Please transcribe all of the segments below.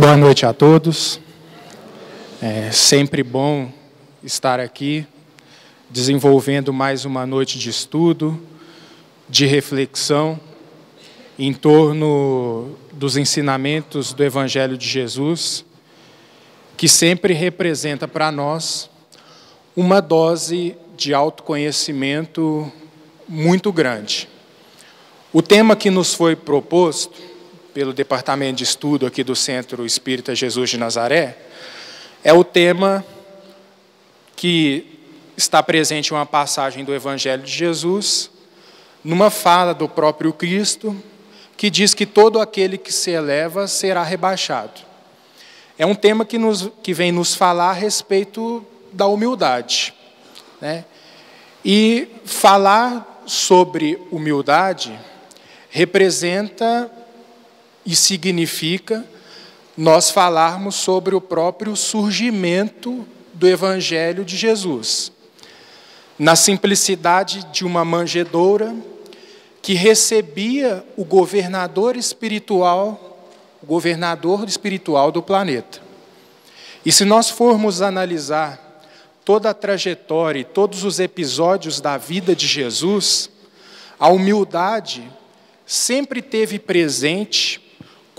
Boa noite a todos. É sempre bom estar aqui, desenvolvendo mais uma noite de estudo, de reflexão em torno dos ensinamentos do Evangelho de Jesus, que sempre representa para nós uma dose de autoconhecimento muito grande. O tema que nos foi proposto pelo Departamento de Estudo aqui do Centro Espírita Jesus de Nazaré, é o tema que está presente em uma passagem do Evangelho de Jesus, numa fala do próprio Cristo, que diz que todo aquele que se eleva será rebaixado. É um tema que, nos, que vem nos falar a respeito da humildade. Né? E falar sobre humildade representa e significa nós falarmos sobre o próprio surgimento do Evangelho de Jesus. Na simplicidade de uma manjedoura que recebia o governador espiritual, o governador espiritual do planeta. E se nós formos analisar toda a trajetória e todos os episódios da vida de Jesus, a humildade sempre teve presente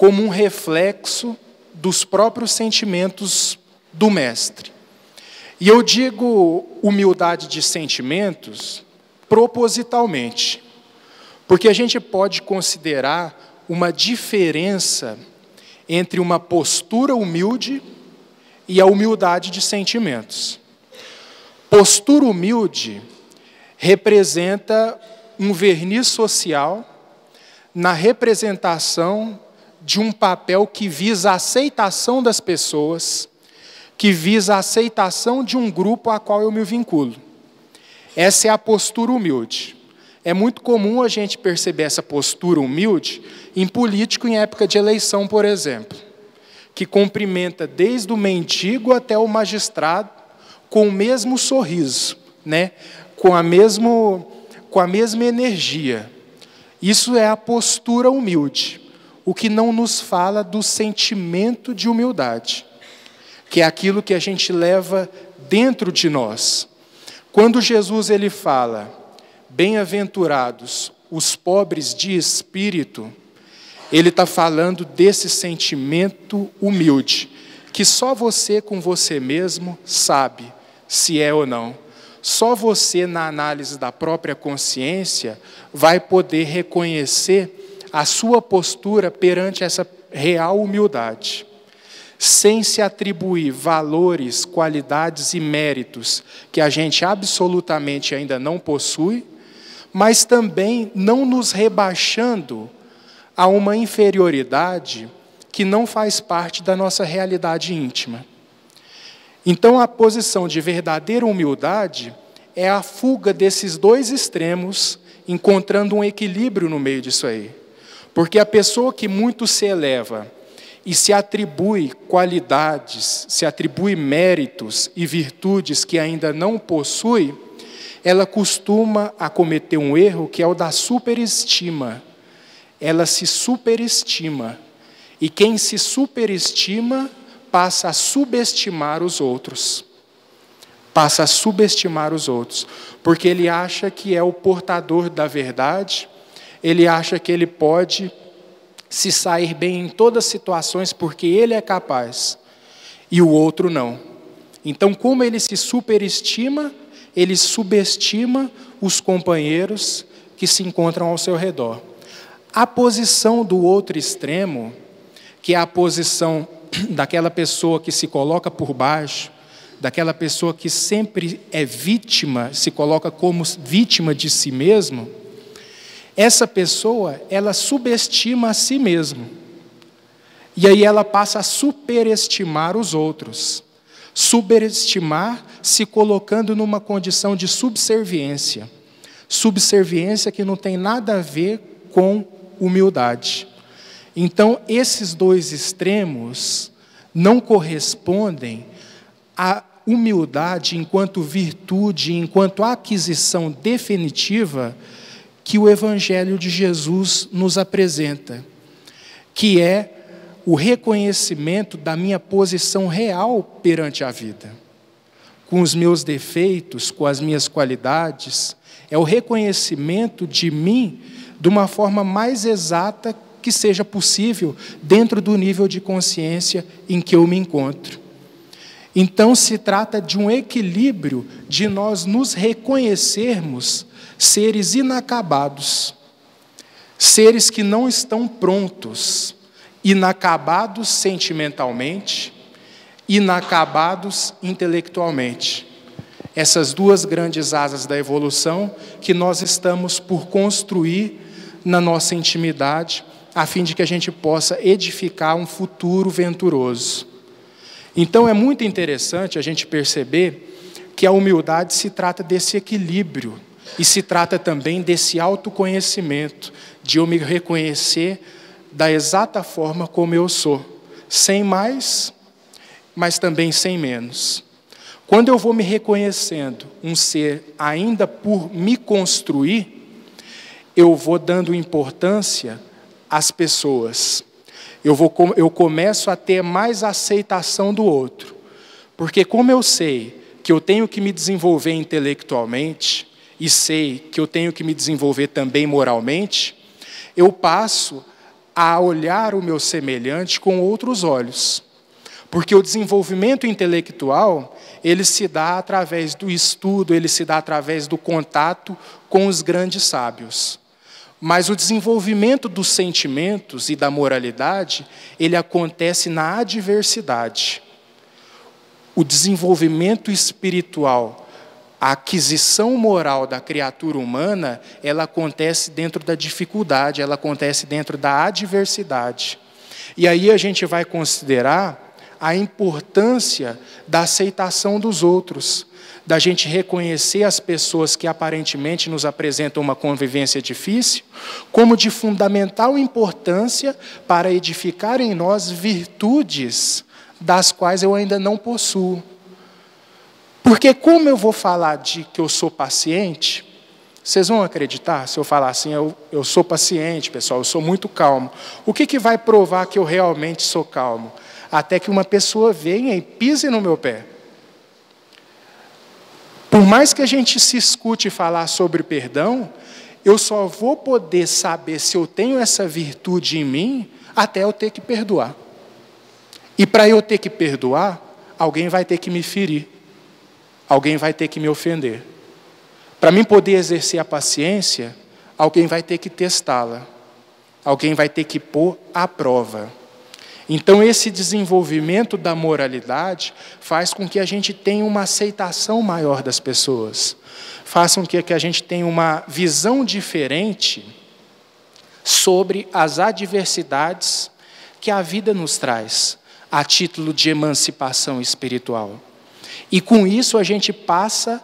como um reflexo dos próprios sentimentos do Mestre. E eu digo humildade de sentimentos propositalmente, porque a gente pode considerar uma diferença entre uma postura humilde e a humildade de sentimentos. Postura humilde representa um verniz social na representação de um papel que visa a aceitação das pessoas, que visa a aceitação de um grupo a qual eu me vinculo. Essa é a postura humilde. É muito comum a gente perceber essa postura humilde em político em época de eleição, por exemplo, que cumprimenta desde o mendigo até o magistrado com o mesmo sorriso, né? com, a mesmo, com a mesma energia. Isso é a postura humilde o que não nos fala do sentimento de humildade, que é aquilo que a gente leva dentro de nós. Quando Jesus ele fala: "Bem-aventurados os pobres de espírito", ele está falando desse sentimento humilde, que só você com você mesmo sabe se é ou não. Só você, na análise da própria consciência, vai poder reconhecer a sua postura perante essa real humildade, sem se atribuir valores, qualidades e méritos que a gente absolutamente ainda não possui, mas também não nos rebaixando a uma inferioridade que não faz parte da nossa realidade íntima. Então, a posição de verdadeira humildade é a fuga desses dois extremos, encontrando um equilíbrio no meio disso aí. Porque a pessoa que muito se eleva e se atribui qualidades, se atribui méritos e virtudes que ainda não possui, ela costuma a cometer um erro que é o da superestima. Ela se superestima. E quem se superestima passa a subestimar os outros. Passa a subestimar os outros, porque ele acha que é o portador da verdade, ele acha que ele pode se sair bem em todas as situações porque ele é capaz e o outro não. Então, como ele se superestima, ele subestima os companheiros que se encontram ao seu redor. A posição do outro extremo, que é a posição daquela pessoa que se coloca por baixo, daquela pessoa que sempre é vítima, se coloca como vítima de si mesmo, essa pessoa, ela subestima a si mesma. E aí ela passa a superestimar os outros. Superestimar se colocando numa condição de subserviência. Subserviência que não tem nada a ver com humildade. Então, esses dois extremos não correspondem à humildade enquanto virtude, enquanto aquisição definitiva que o Evangelho de Jesus nos apresenta, que é o reconhecimento da minha posição real perante a vida, com os meus defeitos, com as minhas qualidades, é o reconhecimento de mim de uma forma mais exata que seja possível dentro do nível de consciência em que eu me encontro. Então se trata de um equilíbrio de nós nos reconhecermos seres inacabados, seres que não estão prontos, inacabados sentimentalmente, inacabados intelectualmente. Essas duas grandes asas da evolução que nós estamos por construir na nossa intimidade, a fim de que a gente possa edificar um futuro venturoso. Então é muito interessante a gente perceber que a humildade se trata desse equilíbrio e se trata também desse autoconhecimento, de eu me reconhecer da exata forma como eu sou, sem mais, mas também sem menos. Quando eu vou me reconhecendo um ser ainda por me construir, eu vou dando importância às pessoas. Eu, vou, eu começo a ter mais aceitação do outro. Porque, como eu sei que eu tenho que me desenvolver intelectualmente, e sei que eu tenho que me desenvolver também moralmente, eu passo a olhar o meu semelhante com outros olhos. Porque o desenvolvimento intelectual, ele se dá através do estudo, ele se dá através do contato com os grandes sábios. Mas o desenvolvimento dos sentimentos e da moralidade, ele acontece na adversidade. O desenvolvimento espiritual, a aquisição moral da criatura humana, ela acontece dentro da dificuldade, ela acontece dentro da adversidade. E aí a gente vai considerar a importância da aceitação dos outros da gente reconhecer as pessoas que aparentemente nos apresentam uma convivência difícil, como de fundamental importância para edificar em nós virtudes das quais eu ainda não possuo. Porque como eu vou falar de que eu sou paciente, vocês vão acreditar se eu falar assim, eu, eu sou paciente, pessoal, eu sou muito calmo. O que, que vai provar que eu realmente sou calmo? Até que uma pessoa venha e pise no meu pé. Por mais que a gente se escute falar sobre perdão, eu só vou poder saber se eu tenho essa virtude em mim até eu ter que perdoar. E para eu ter que perdoar, alguém vai ter que me ferir, alguém vai ter que me ofender. Para mim poder exercer a paciência, alguém vai ter que testá-la, alguém vai ter que pôr à prova. Então, esse desenvolvimento da moralidade faz com que a gente tenha uma aceitação maior das pessoas, faz com que a gente tenha uma visão diferente sobre as adversidades que a vida nos traz, a título de emancipação espiritual. E com isso a gente passa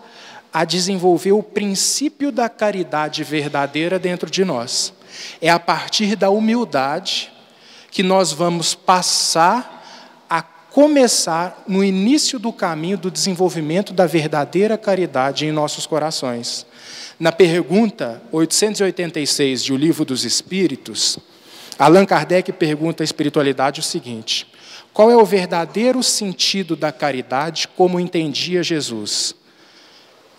a desenvolver o princípio da caridade verdadeira dentro de nós. É a partir da humildade que nós vamos passar a começar no início do caminho do desenvolvimento da verdadeira caridade em nossos corações. Na pergunta 886 de O Livro dos Espíritos, Allan Kardec pergunta à espiritualidade o seguinte: qual é o verdadeiro sentido da caridade como entendia Jesus?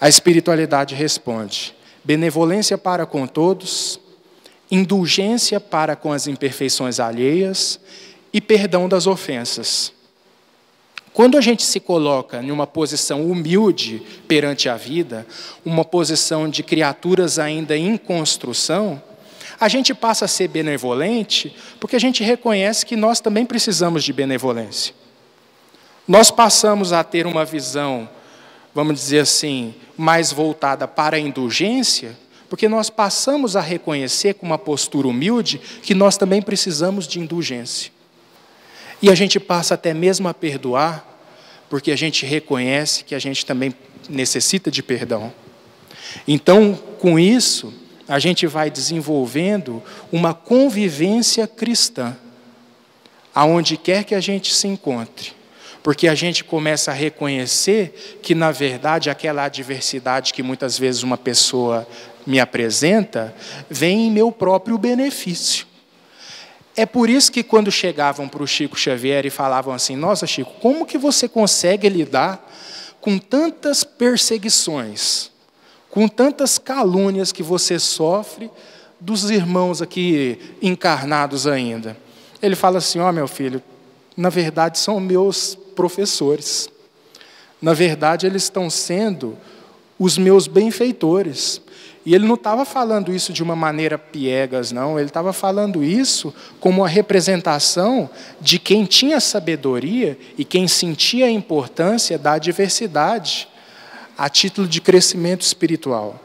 A espiritualidade responde: benevolência para com todos, indulgência para com as imperfeições alheias e perdão das ofensas. Quando a gente se coloca em uma posição humilde perante a vida, uma posição de criaturas ainda em construção, a gente passa a ser benevolente porque a gente reconhece que nós também precisamos de benevolência. Nós passamos a ter uma visão, vamos dizer assim, mais voltada para a indulgência, porque nós passamos a reconhecer com uma postura humilde que nós também precisamos de indulgência. E a gente passa até mesmo a perdoar, porque a gente reconhece que a gente também necessita de perdão. Então, com isso, a gente vai desenvolvendo uma convivência cristã, aonde quer que a gente se encontre. Porque a gente começa a reconhecer que, na verdade, aquela adversidade que muitas vezes uma pessoa me apresenta vem em meu próprio benefício. É por isso que quando chegavam para o Chico Xavier e falavam assim: Nossa, Chico, como que você consegue lidar com tantas perseguições, com tantas calúnias que você sofre dos irmãos aqui encarnados ainda? Ele fala assim: Ó, oh, meu filho, na verdade são meus professores. Na verdade, eles estão sendo os meus benfeitores. E ele não estava falando isso de uma maneira piegas, não. Ele estava falando isso como uma representação de quem tinha sabedoria e quem sentia a importância da diversidade, a título de crescimento espiritual,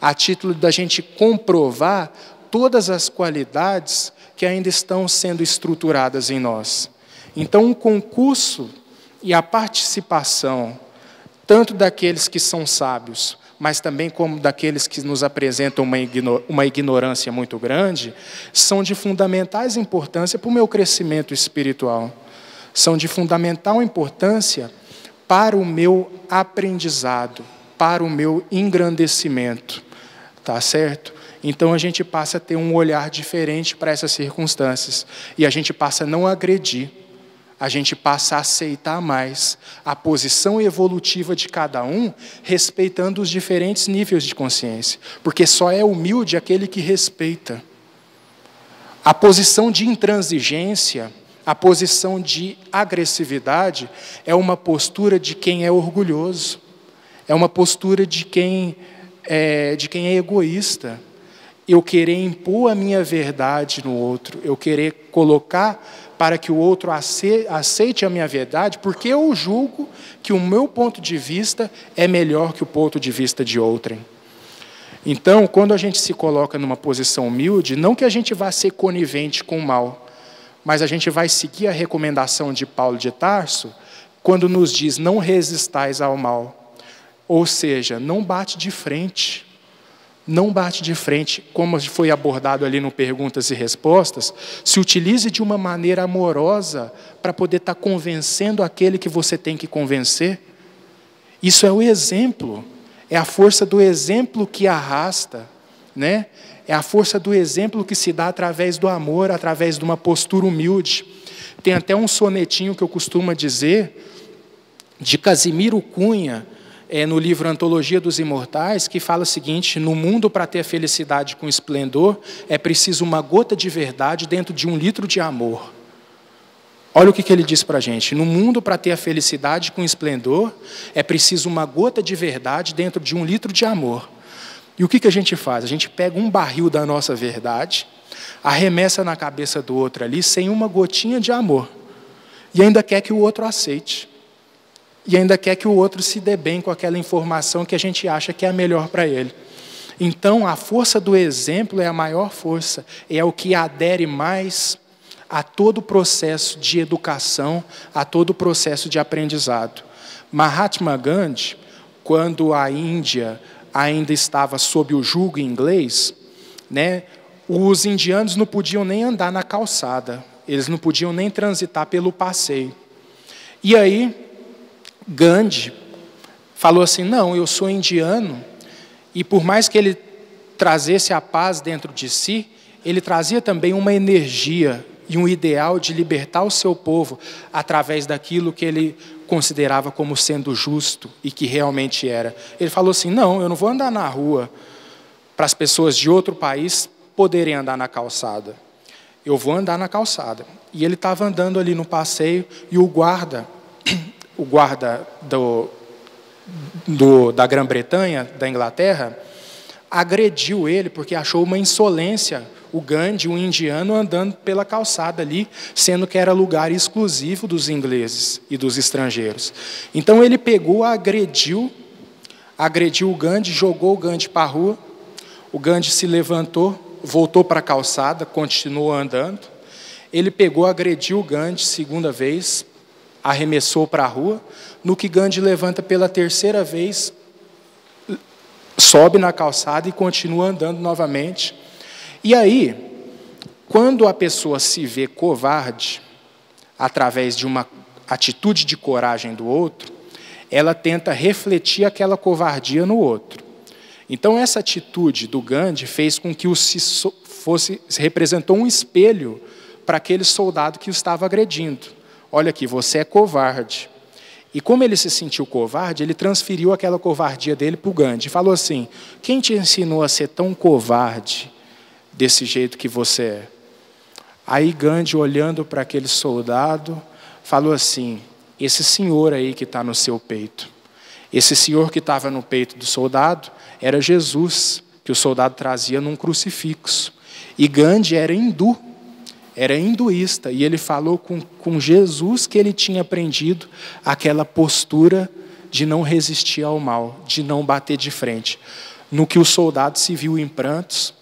a título da gente comprovar todas as qualidades que ainda estão sendo estruturadas em nós. Então, um concurso e a participação, tanto daqueles que são sábios, mas também como daqueles que nos apresentam uma ignorância muito grande, são de fundamentais importância para o meu crescimento espiritual. São de fundamental importância para o meu aprendizado, para o meu engrandecimento. Tá certo? Então a gente passa a ter um olhar diferente para essas circunstâncias e a gente passa a não agredir a gente passa a aceitar mais a posição evolutiva de cada um, respeitando os diferentes níveis de consciência, porque só é humilde aquele que respeita. A posição de intransigência, a posição de agressividade, é uma postura de quem é orgulhoso, é uma postura de quem é, de quem é egoísta. Eu querer impor a minha verdade no outro, eu querer colocar para que o outro aceite a minha verdade, porque eu julgo que o meu ponto de vista é melhor que o ponto de vista de outrem. Então, quando a gente se coloca numa posição humilde, não que a gente vá ser conivente com o mal, mas a gente vai seguir a recomendação de Paulo de Tarso, quando nos diz: não resistais ao mal. Ou seja, não bate de frente não bate de frente, como foi abordado ali no Perguntas e Respostas, se utilize de uma maneira amorosa para poder estar tá convencendo aquele que você tem que convencer. Isso é o exemplo, é a força do exemplo que arrasta, né? É a força do exemplo que se dá através do amor, através de uma postura humilde. Tem até um sonetinho que eu costumo dizer, de Casimiro Cunha, é, no livro Antologia dos Imortais, que fala o seguinte: no mundo, para ter felicidade com esplendor, é preciso uma gota de verdade dentro de um litro de amor. Olha o que, que ele diz para a gente: no mundo, para ter a felicidade com esplendor, é preciso uma gota de verdade dentro de um litro de amor. E o que, que a gente faz? A gente pega um barril da nossa verdade, arremessa na cabeça do outro ali, sem uma gotinha de amor, e ainda quer que o outro aceite e ainda quer que o outro se dê bem com aquela informação que a gente acha que é a melhor para ele. Então, a força do exemplo é a maior força, é o que adere mais a todo o processo de educação, a todo o processo de aprendizado. Mahatma Gandhi, quando a Índia ainda estava sob o jugo inglês, né, os indianos não podiam nem andar na calçada, eles não podiam nem transitar pelo passeio. E aí, Gandhi falou assim: não, eu sou indiano, e por mais que ele trazesse a paz dentro de si, ele trazia também uma energia e um ideal de libertar o seu povo através daquilo que ele considerava como sendo justo e que realmente era. Ele falou assim: não, eu não vou andar na rua para as pessoas de outro país poderem andar na calçada. Eu vou andar na calçada. E ele estava andando ali no passeio e o guarda o guarda do, do, da Grã-Bretanha, da Inglaterra, agrediu ele porque achou uma insolência o Gandhi, um indiano, andando pela calçada ali, sendo que era lugar exclusivo dos ingleses e dos estrangeiros. Então ele pegou, agrediu, agrediu o Gandhi, jogou o Gandhi para a rua. O Gandhi se levantou, voltou para a calçada, continuou andando. Ele pegou, agrediu o Gandhi segunda vez, arremessou para a rua, no que Gandhi levanta pela terceira vez, sobe na calçada e continua andando novamente. E aí, quando a pessoa se vê covarde, através de uma atitude de coragem do outro, ela tenta refletir aquela covardia no outro. Então, essa atitude do Gandhi fez com que o se fosse representou um espelho para aquele soldado que o estava agredindo: Olha aqui, você é covarde. E como ele se sentiu covarde, ele transferiu aquela covardia dele para o Gandhi. Falou assim: Quem te ensinou a ser tão covarde desse jeito que você é? Aí Gandhi, olhando para aquele soldado, falou assim: Esse senhor aí que está no seu peito, esse senhor que estava no peito do soldado, era Jesus, que o soldado trazia num crucifixo. E Gandhi era hindu, era hinduísta, e ele falou com, com Jesus que ele tinha aprendido aquela postura de não resistir ao mal, de não bater de frente. No que o soldado se viu em prantos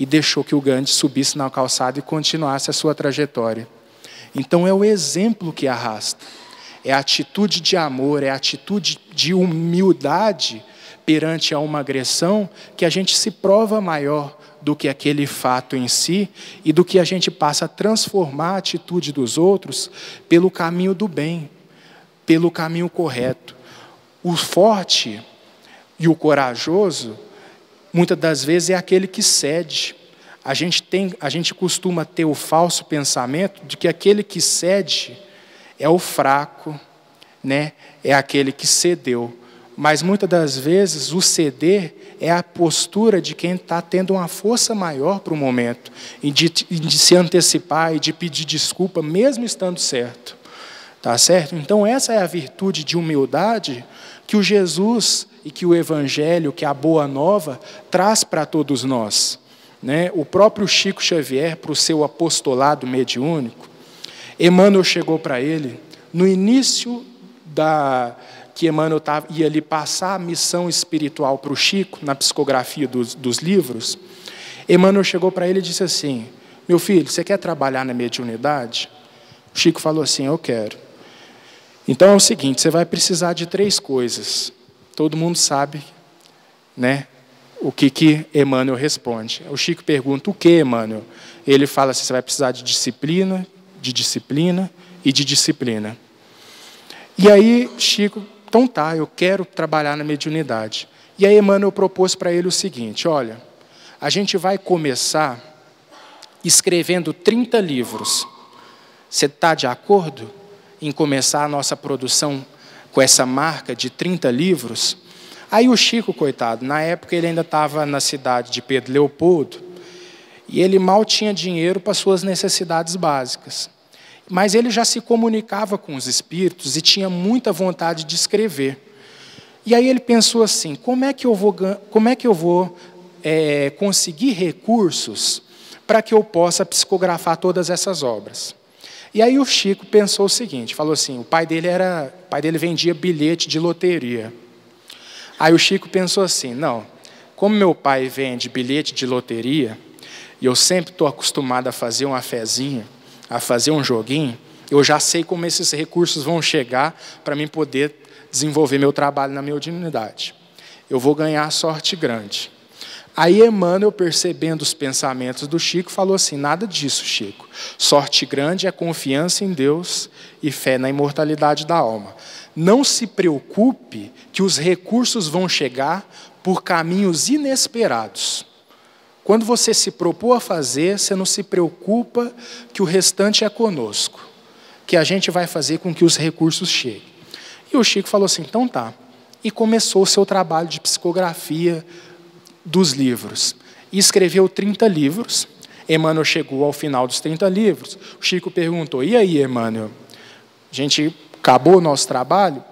e deixou que o Gandhi subisse na calçada e continuasse a sua trajetória. Então é o exemplo que arrasta, é a atitude de amor, é a atitude de humildade perante a uma agressão que a gente se prova maior do que aquele fato em si e do que a gente passa a transformar a atitude dos outros pelo caminho do bem, pelo caminho correto. O forte e o corajoso, muitas das vezes, é aquele que cede. A gente, tem, a gente costuma ter o falso pensamento de que aquele que cede é o fraco, né? é aquele que cedeu. Mas muitas das vezes o ceder é a postura de quem está tendo uma força maior para o momento, e de, de se antecipar e de pedir desculpa, mesmo estando certo. Tá certo? Então, essa é a virtude de humildade que o Jesus e que o Evangelho, que a Boa Nova, traz para todos nós. Né? O próprio Chico Xavier, para o seu apostolado mediúnico, Emmanuel chegou para ele no início da, que Emmanuel ia lhe passar a missão espiritual para o Chico, na psicografia dos, dos livros, Emmanuel chegou para ele e disse assim: Meu filho, você quer trabalhar na mediunidade? O Chico falou assim: Eu quero. Então é o seguinte: você vai precisar de três coisas. Todo mundo sabe, né? O que, que Emmanuel responde. O Chico pergunta: O que, Emmanuel? Ele fala assim: você vai precisar de disciplina, de disciplina e de disciplina. E aí, Chico então tá, eu quero trabalhar na mediunidade. E aí Emmanuel propôs para ele o seguinte: olha, a gente vai começar escrevendo 30 livros. Você está de acordo em começar a nossa produção com essa marca de 30 livros? Aí o Chico, coitado, na época ele ainda estava na cidade de Pedro Leopoldo, e ele mal tinha dinheiro para suas necessidades básicas mas ele já se comunicava com os espíritos e tinha muita vontade de escrever. E aí ele pensou assim: como é que eu vou, como é que eu vou é, conseguir recursos para que eu possa psicografar todas essas obras? E aí o Chico pensou o seguinte: falou assim, o pai dele era, pai dele vendia bilhete de loteria. Aí o Chico pensou assim: não, como meu pai vende bilhete de loteria e eu sempre estou acostumado a fazer uma fezinha a fazer um joguinho, eu já sei como esses recursos vão chegar para mim poder desenvolver meu trabalho na minha unidade. Eu vou ganhar sorte grande. Aí Emmanuel, percebendo os pensamentos do Chico, falou assim: nada disso, Chico. Sorte grande é confiança em Deus e fé na imortalidade da alma. Não se preocupe que os recursos vão chegar por caminhos inesperados. Quando você se propôs a fazer, você não se preocupa que o restante é conosco, que a gente vai fazer com que os recursos cheguem. E o Chico falou assim: então tá. E começou o seu trabalho de psicografia dos livros. E escreveu 30 livros. Emmanuel chegou ao final dos 30 livros. O Chico perguntou: e aí, Emmanuel? A gente acabou o nosso trabalho?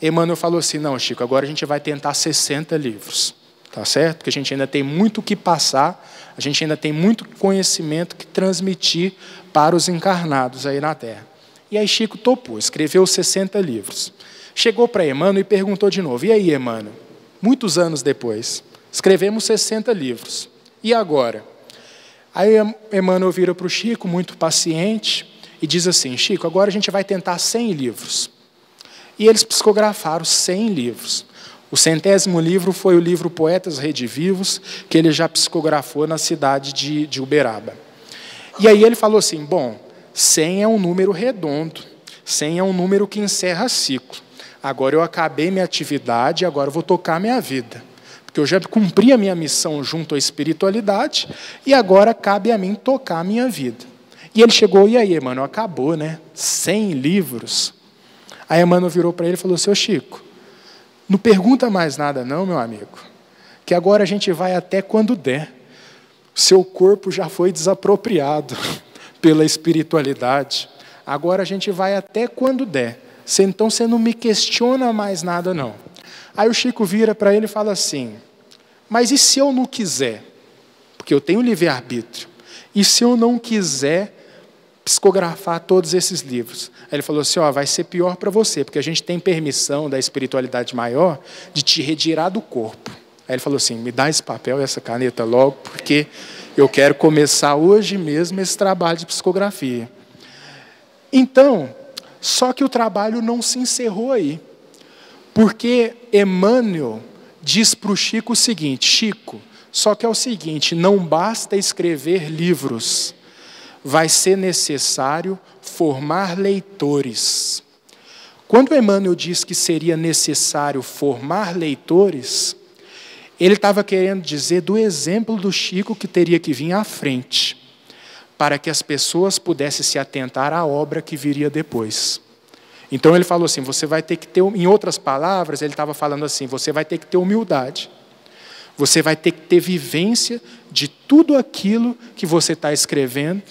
Emmanuel falou assim: não, Chico, agora a gente vai tentar 60 livros. Tá certo? Porque a gente ainda tem muito o que passar, a gente ainda tem muito conhecimento que transmitir para os encarnados aí na Terra. E aí Chico topou, escreveu 60 livros. Chegou para Emmanuel e perguntou de novo: E aí, Emmanuel? Muitos anos depois, escrevemos 60 livros. E agora? Aí Emmanuel vira para o Chico, muito paciente, e diz assim: Chico, agora a gente vai tentar 100 livros. E eles psicografaram 100 livros. O centésimo livro foi o livro Poetas Redivivos, que ele já psicografou na cidade de, de Uberaba. E aí ele falou assim: bom, 100 é um número redondo, 100 é um número que encerra ciclo. Agora eu acabei minha atividade, agora eu vou tocar minha vida. Porque eu já cumpri a minha missão junto à espiritualidade e agora cabe a mim tocar a minha vida. E ele chegou, e aí, mano, acabou, né? 100 livros. Aí Emmanuel virou para ele e falou: Seu Chico, não pergunta mais nada, não, meu amigo, que agora a gente vai até quando der. Seu corpo já foi desapropriado pela espiritualidade. Agora a gente vai até quando der. Então você não me questiona mais nada, não. Aí o Chico vira para ele e fala assim: Mas e se eu não quiser? Porque eu tenho livre-arbítrio. E se eu não quiser psicografar todos esses livros? Aí ele falou assim: ó, vai ser pior para você, porque a gente tem permissão da espiritualidade maior de te retirar do corpo. Aí ele falou assim: me dá esse papel e essa caneta logo, porque eu quero começar hoje mesmo esse trabalho de psicografia. Então, só que o trabalho não se encerrou aí. Porque Emmanuel diz para o Chico o seguinte: Chico, só que é o seguinte, não basta escrever livros, vai ser necessário formar leitores. Quando Emmanuel diz que seria necessário formar leitores, ele estava querendo dizer do exemplo do Chico que teria que vir à frente, para que as pessoas pudessem se atentar à obra que viria depois. Então ele falou assim: você vai ter que ter, em outras palavras, ele estava falando assim: você vai ter que ter humildade. Você vai ter que ter vivência de tudo aquilo que você está escrevendo,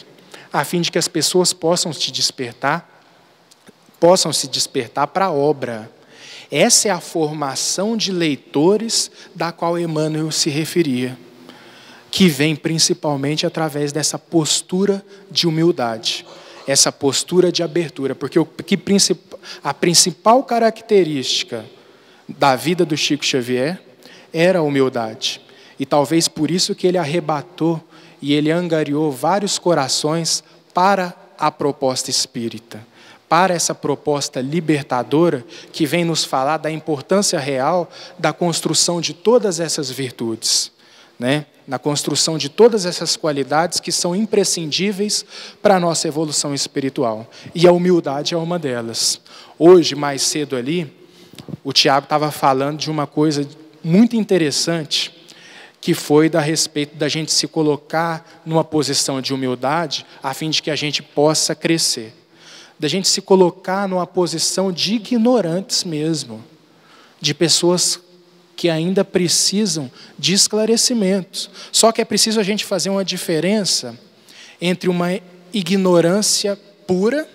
a fim de que as pessoas possam te despertar, possam se despertar para a obra. Essa é a formação de leitores da qual Emmanuel se referia, que vem principalmente através dessa postura de humildade essa postura de abertura, porque o que a principal característica da vida do Chico Xavier era a humildade. E talvez por isso que ele arrebatou e ele angariou vários corações para a proposta espírita, para essa proposta libertadora que vem nos falar da importância real da construção de todas essas virtudes né, na construção de todas essas qualidades que são imprescindíveis para a nossa evolução espiritual. E a humildade é uma delas. Hoje, mais cedo ali, o Tiago estava falando de uma coisa muito interessante, que foi da respeito da gente se colocar numa posição de humildade, a fim de que a gente possa crescer. Da gente se colocar numa posição de ignorantes mesmo, de pessoas que ainda precisam de esclarecimentos. Só que é preciso a gente fazer uma diferença entre uma ignorância pura,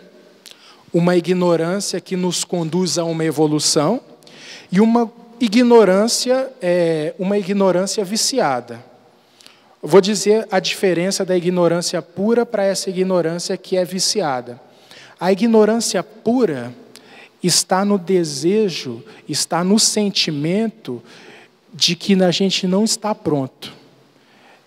uma ignorância que nos conduz a uma evolução, e uma ignorância, é, uma ignorância viciada. Vou dizer a diferença da ignorância pura para essa ignorância que é viciada. A ignorância pura está no desejo, está no sentimento de que a gente não está pronto,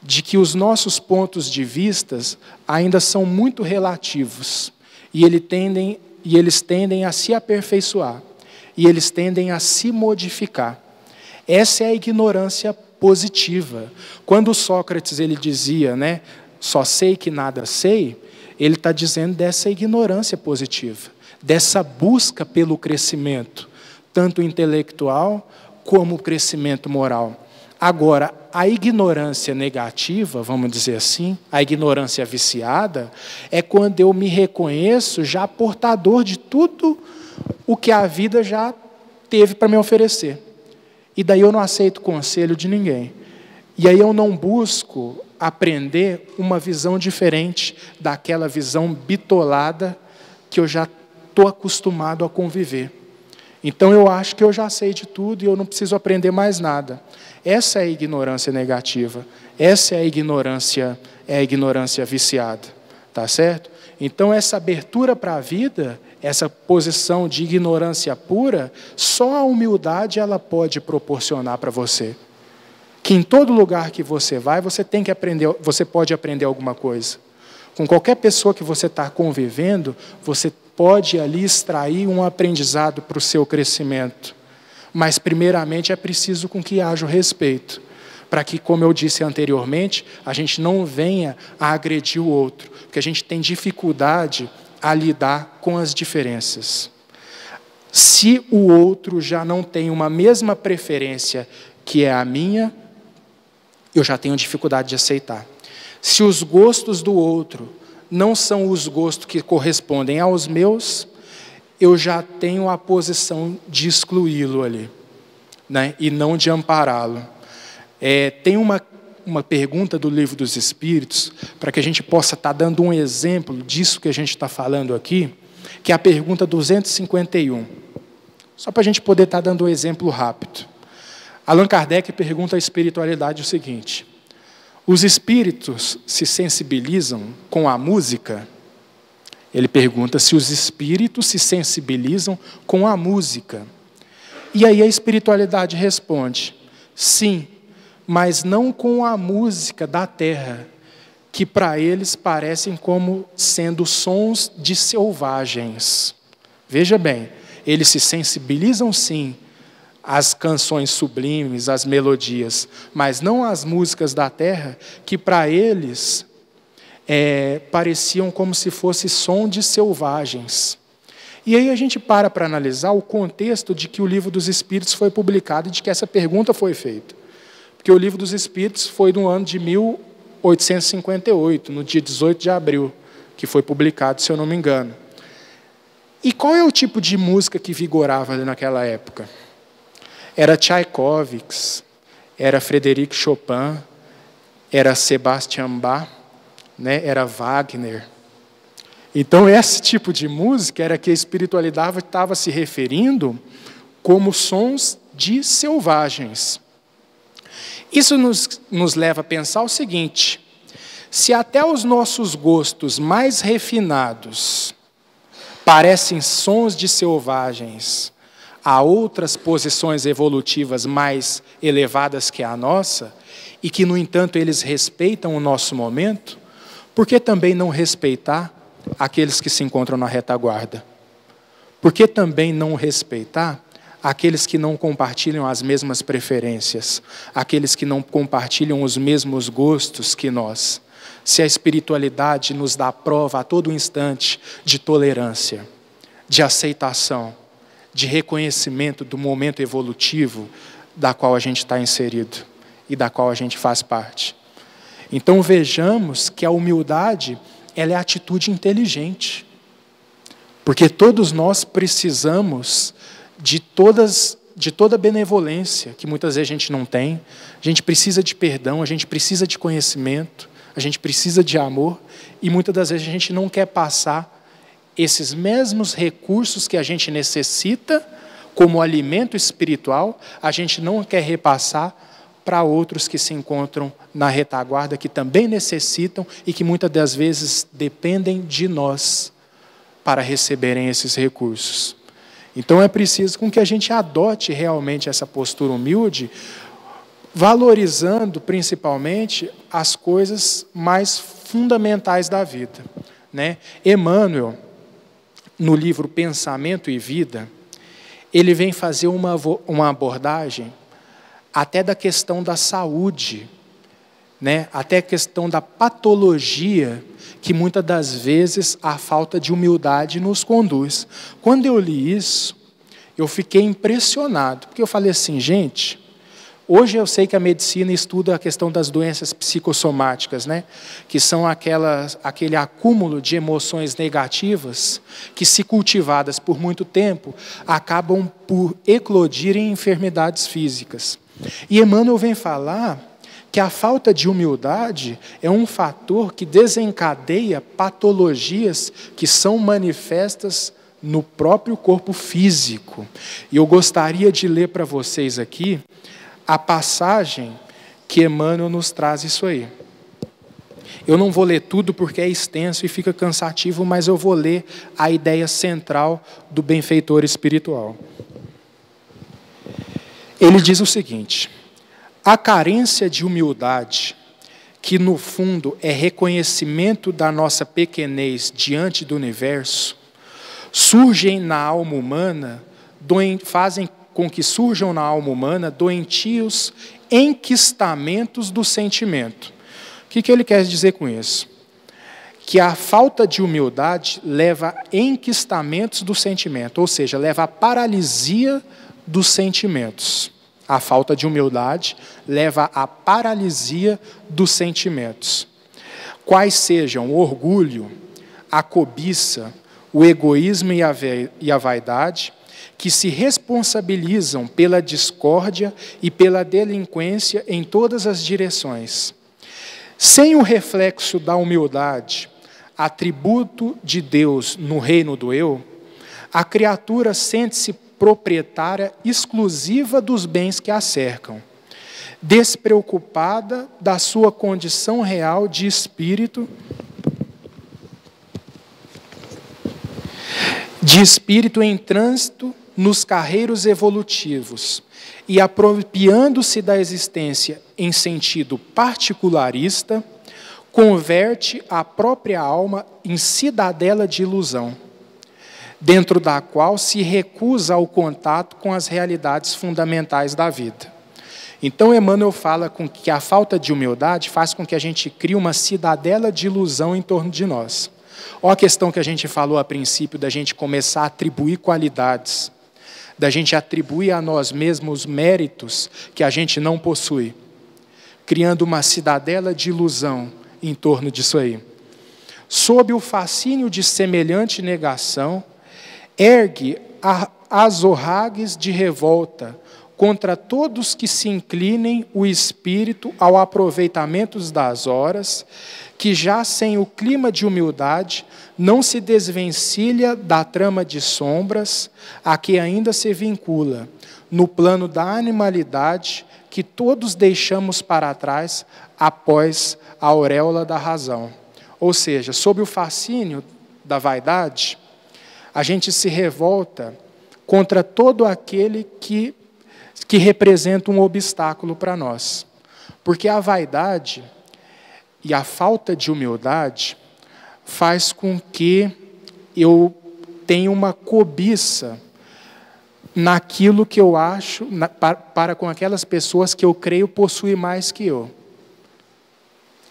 de que os nossos pontos de vistas ainda são muito relativos e, tendem, e eles tendem a se aperfeiçoar e eles tendem a se modificar. Essa é a ignorância positiva. Quando Sócrates ele dizia, né, só sei que nada sei, ele está dizendo dessa ignorância positiva dessa busca pelo crescimento, tanto intelectual como o crescimento moral. Agora, a ignorância negativa, vamos dizer assim, a ignorância viciada, é quando eu me reconheço já portador de tudo o que a vida já teve para me oferecer. E daí eu não aceito conselho de ninguém. E aí eu não busco aprender uma visão diferente daquela visão bitolada que eu já estou acostumado a conviver. Então eu acho que eu já sei de tudo e eu não preciso aprender mais nada. Essa é a ignorância negativa. Essa é a ignorância, é a ignorância viciada, tá certo? Então essa abertura para a vida, essa posição de ignorância pura, só a humildade ela pode proporcionar para você. Que em todo lugar que você vai, você tem que aprender, você pode aprender alguma coisa. Com qualquer pessoa que você está convivendo, você pode ali extrair um aprendizado para o seu crescimento. Mas, primeiramente, é preciso com que haja o respeito, para que, como eu disse anteriormente, a gente não venha a agredir o outro, porque a gente tem dificuldade a lidar com as diferenças. Se o outro já não tem uma mesma preferência que é a minha, eu já tenho dificuldade de aceitar. Se os gostos do outro não são os gostos que correspondem aos meus, eu já tenho a posição de excluí-lo ali, né? e não de ampará-lo. É, tem uma, uma pergunta do livro dos Espíritos, para que a gente possa estar tá dando um exemplo disso que a gente está falando aqui, que é a pergunta 251. Só para a gente poder estar tá dando um exemplo rápido. Allan Kardec pergunta à espiritualidade o seguinte: os espíritos se sensibilizam com a música? Ele pergunta se os espíritos se sensibilizam com a música. E aí a espiritualidade responde: sim, mas não com a música da terra, que para eles parecem como sendo sons de selvagens. Veja bem, eles se sensibilizam sim às canções sublimes, às melodias, mas não às músicas da terra, que para eles é, pareciam como se fosse som de selvagens. E aí a gente para para analisar o contexto de que o livro dos Espíritos foi publicado e de que essa pergunta foi feita. Porque o livro dos Espíritos foi no ano de 1858, no dia 18 de abril, que foi publicado, se eu não me engano. E qual é o tipo de música que vigorava naquela época? Era Tchaikovsky, era Frederic Chopin, era Sebastian Bach, né? era Wagner. Então, esse tipo de música era que a espiritualidade estava se referindo como sons de selvagens. Isso nos, nos leva a pensar o seguinte: se até os nossos gostos mais refinados parecem sons de selvagens a outras posições evolutivas mais elevadas que a nossa, e que, no entanto, eles respeitam o nosso momento, por que também não respeitar aqueles que se encontram na retaguarda? Por que também não respeitar aqueles que não compartilham as mesmas preferências, aqueles que não compartilham os mesmos gostos que nós? se a espiritualidade nos dá prova a todo instante de tolerância, de aceitação, de reconhecimento do momento evolutivo da qual a gente está inserido e da qual a gente faz parte. Então vejamos que a humildade ela é atitude inteligente, porque todos nós precisamos de todas de toda benevolência que muitas vezes a gente não tem. A gente precisa de perdão, a gente precisa de conhecimento, a gente precisa de amor e muitas das vezes a gente não quer passar esses mesmos recursos que a gente necessita como alimento espiritual, a gente não quer repassar para outros que se encontram na retaguarda, que também necessitam e que muitas das vezes dependem de nós para receberem esses recursos. Então é preciso com que a gente adote realmente essa postura humilde, valorizando principalmente as coisas mais fundamentais da vida. Né? Emmanuel, no livro Pensamento e Vida, ele vem fazer uma, uma abordagem até da questão da saúde, né? até a questão da patologia que muitas das vezes a falta de humildade nos conduz. Quando eu li isso, eu fiquei impressionado, porque eu falei assim, gente, Hoje eu sei que a medicina estuda a questão das doenças psicossomáticas, né? que são aquelas, aquele acúmulo de emoções negativas que, se cultivadas por muito tempo, acabam por eclodir em enfermidades físicas. E Emmanuel vem falar que a falta de humildade é um fator que desencadeia patologias que são manifestas no próprio corpo físico. E eu gostaria de ler para vocês aqui a passagem que Emmanuel nos traz isso aí. Eu não vou ler tudo porque é extenso e fica cansativo, mas eu vou ler a ideia central do benfeitor espiritual. Ele diz o seguinte: a carência de humildade, que no fundo é reconhecimento da nossa pequenez diante do universo, surgem na alma humana, fazem com que surjam na alma humana doentios enquistamentos do sentimento. O que, que ele quer dizer com isso? Que a falta de humildade leva a enquistamentos do sentimento, ou seja, leva à paralisia dos sentimentos. A falta de humildade leva à paralisia dos sentimentos. quais sejam o orgulho, a cobiça, o egoísmo e a, e a vaidade, que se responsabilizam pela discórdia e pela delinquência em todas as direções. Sem o reflexo da humildade, atributo de Deus no reino do eu, a criatura sente-se proprietária exclusiva dos bens que a cercam, despreocupada da sua condição real de espírito, de espírito em trânsito nos carreiros evolutivos e apropriando-se da existência em sentido particularista, converte a própria alma em cidadela de ilusão, dentro da qual se recusa ao contato com as realidades fundamentais da vida. Então, Emmanuel fala com que a falta de humildade faz com que a gente crie uma cidadela de ilusão em torno de nós. Olha a questão que a gente falou a princípio da gente começar a atribuir qualidades da gente atribuir a nós mesmos méritos que a gente não possui, criando uma cidadela de ilusão em torno disso aí. Sob o fascínio de semelhante negação, ergue azorragues de revolta contra todos que se inclinem o espírito ao aproveitamento das horas, que já sem o clima de humildade não se desvencilha da trama de sombras a que ainda se vincula, no plano da animalidade que todos deixamos para trás após a auréola da razão. Ou seja, sob o fascínio da vaidade, a gente se revolta contra todo aquele que que representa um obstáculo para nós. Porque a vaidade e a falta de humildade faz com que eu tenha uma cobiça naquilo que eu acho, na, para, para com aquelas pessoas que eu creio possuem mais que eu.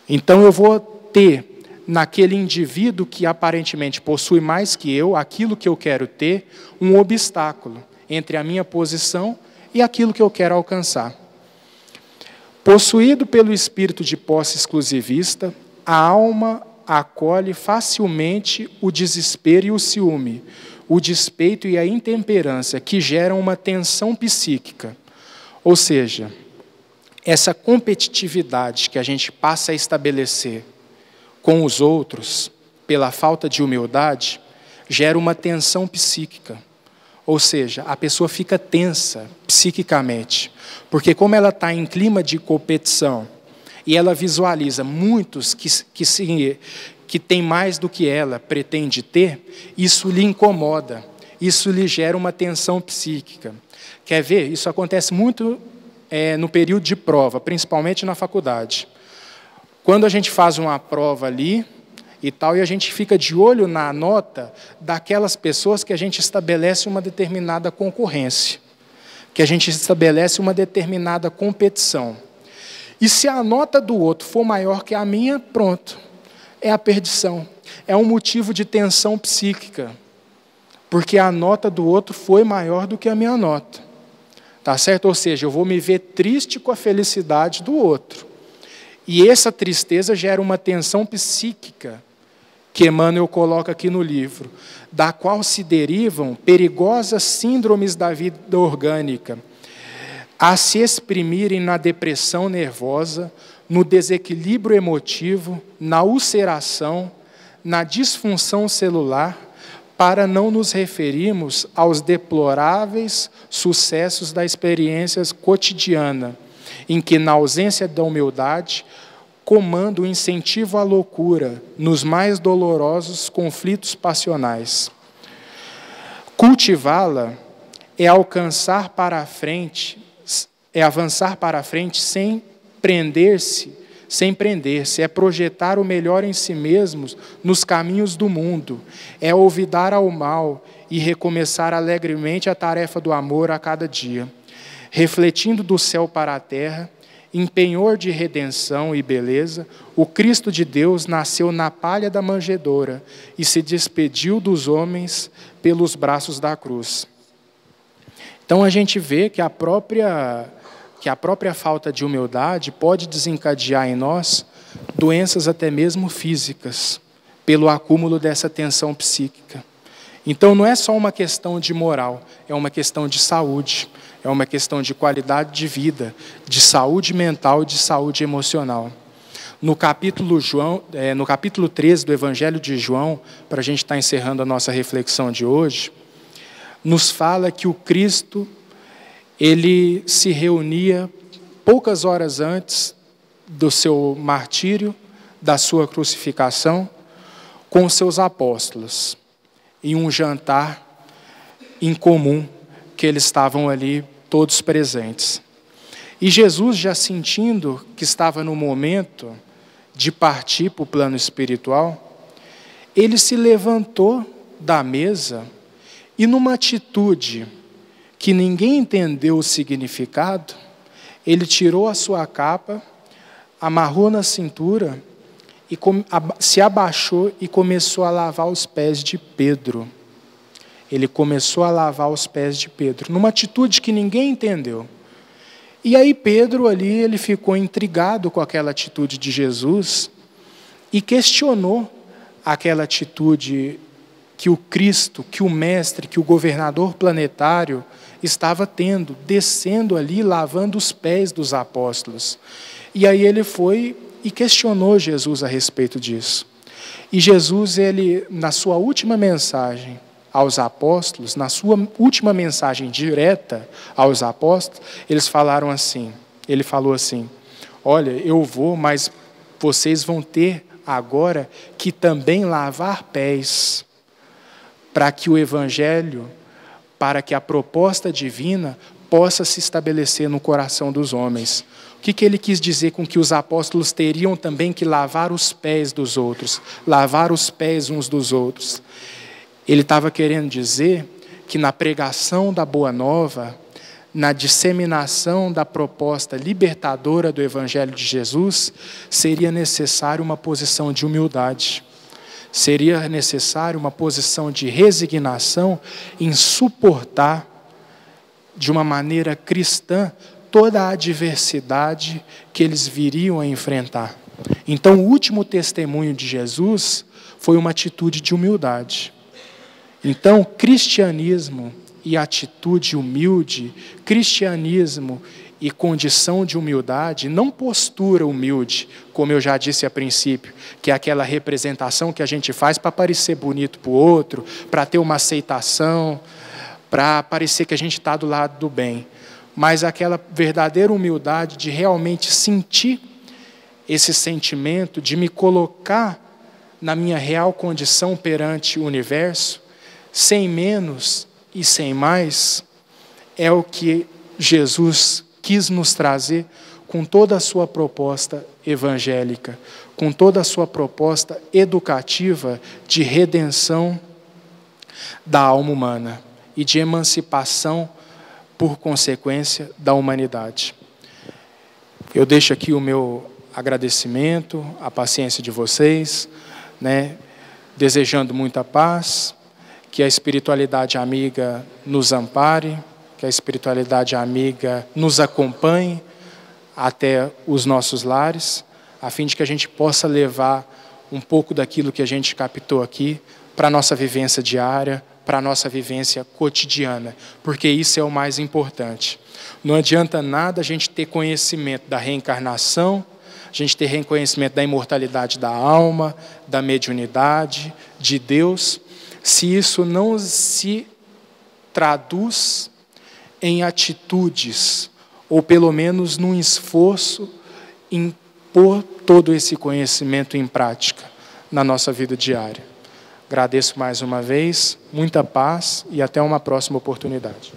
Então eu vou ter naquele indivíduo que aparentemente possui mais que eu, aquilo que eu quero ter, um obstáculo entre a minha posição e aquilo que eu quero alcançar. Possuído pelo espírito de posse exclusivista, a alma acolhe facilmente o desespero e o ciúme, o despeito e a intemperança que geram uma tensão psíquica. Ou seja, essa competitividade que a gente passa a estabelecer com os outros, pela falta de humildade, gera uma tensão psíquica. Ou seja, a pessoa fica tensa psiquicamente, porque como ela está em clima de competição e ela visualiza muitos que, que, se, que tem mais do que ela pretende ter, isso lhe incomoda, isso lhe gera uma tensão psíquica. Quer ver? Isso acontece muito é, no período de prova, principalmente na faculdade. Quando a gente faz uma prova ali, e tal, e a gente fica de olho na nota daquelas pessoas que a gente estabelece uma determinada concorrência, que a gente estabelece uma determinada competição. E se a nota do outro for maior que a minha, pronto, é a perdição. É um motivo de tensão psíquica, porque a nota do outro foi maior do que a minha nota. Tá certo? Ou seja, eu vou me ver triste com a felicidade do outro. E essa tristeza gera uma tensão psíquica que Emmanuel coloca aqui no livro, da qual se derivam perigosas síndromes da vida orgânica, a se exprimirem na depressão nervosa, no desequilíbrio emotivo, na ulceração, na disfunção celular, para não nos referirmos aos deploráveis sucessos da experiência cotidiana, em que, na ausência da humildade, comanda o incentivo à loucura nos mais dolorosos conflitos passionais. Cultivá-la é alcançar para a frente, é avançar para a frente sem prender-se, sem prender-se, é projetar o melhor em si mesmos nos caminhos do mundo, é olvidar ao mal e recomeçar alegremente a tarefa do amor a cada dia, refletindo do céu para a terra em penhor de redenção e beleza, o Cristo de Deus nasceu na palha da manjedoura e se despediu dos homens pelos braços da cruz. Então a gente vê que a própria que a própria falta de humildade pode desencadear em nós doenças até mesmo físicas, pelo acúmulo dessa tensão psíquica. Então não é só uma questão de moral, é uma questão de saúde, é uma questão de qualidade de vida, de saúde mental de saúde emocional. No capítulo, João, é, no capítulo 13 do Evangelho de João, para a gente estar tá encerrando a nossa reflexão de hoje, nos fala que o Cristo ele se reunia poucas horas antes do seu martírio, da sua crucificação, com os seus apóstolos, em um jantar em comum que eles estavam ali todos presentes. E Jesus, já sentindo que estava no momento de partir para o plano espiritual, ele se levantou da mesa e, numa atitude que ninguém entendeu o significado, ele tirou a sua capa, amarrou na cintura e se abaixou e começou a lavar os pés de Pedro ele começou a lavar os pés de Pedro, numa atitude que ninguém entendeu. E aí Pedro ali, ele ficou intrigado com aquela atitude de Jesus e questionou aquela atitude que o Cristo, que o mestre, que o governador planetário estava tendo, descendo ali, lavando os pés dos apóstolos. E aí ele foi e questionou Jesus a respeito disso. E Jesus, ele, na sua última mensagem, aos apóstolos, na sua última mensagem direta aos apóstolos, eles falaram assim: ele falou assim: Olha, eu vou, mas vocês vão ter agora que também lavar pés, para que o evangelho, para que a proposta divina possa se estabelecer no coração dos homens. Que, que ele quis dizer com que os apóstolos teriam também que lavar os pés dos outros, lavar os pés uns dos outros? Ele estava querendo dizer que na pregação da Boa Nova, na disseminação da proposta libertadora do Evangelho de Jesus, seria necessário uma posição de humildade, seria necessário uma posição de resignação em suportar de uma maneira cristã toda a adversidade que eles viriam a enfrentar. Então, o último testemunho de Jesus foi uma atitude de humildade. Então, cristianismo e atitude humilde, cristianismo e condição de humildade, não postura humilde, como eu já disse a princípio, que é aquela representação que a gente faz para parecer bonito para o outro, para ter uma aceitação, para parecer que a gente está do lado do bem, mas aquela verdadeira humildade de realmente sentir esse sentimento, de me colocar na minha real condição perante o universo, sem menos e sem mais, é o que Jesus quis nos trazer com toda a sua proposta evangélica, com toda a sua proposta educativa de redenção da alma humana e de emancipação, por consequência, da humanidade. Eu deixo aqui o meu agradecimento, a paciência de vocês, né, desejando muita paz que a espiritualidade amiga nos ampare, que a espiritualidade amiga nos acompanhe até os nossos lares, a fim de que a gente possa levar um pouco daquilo que a gente captou aqui para a nossa vivência diária, para a nossa vivência cotidiana, porque isso é o mais importante. Não adianta nada a gente ter conhecimento da reencarnação, a gente ter reconhecimento da imortalidade da alma, da mediunidade, de Deus, se isso não se traduz em atitudes, ou pelo menos num esforço em pôr todo esse conhecimento em prática na nossa vida diária. Agradeço mais uma vez, muita paz e até uma próxima oportunidade.